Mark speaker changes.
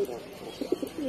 Speaker 1: Mm-hmm.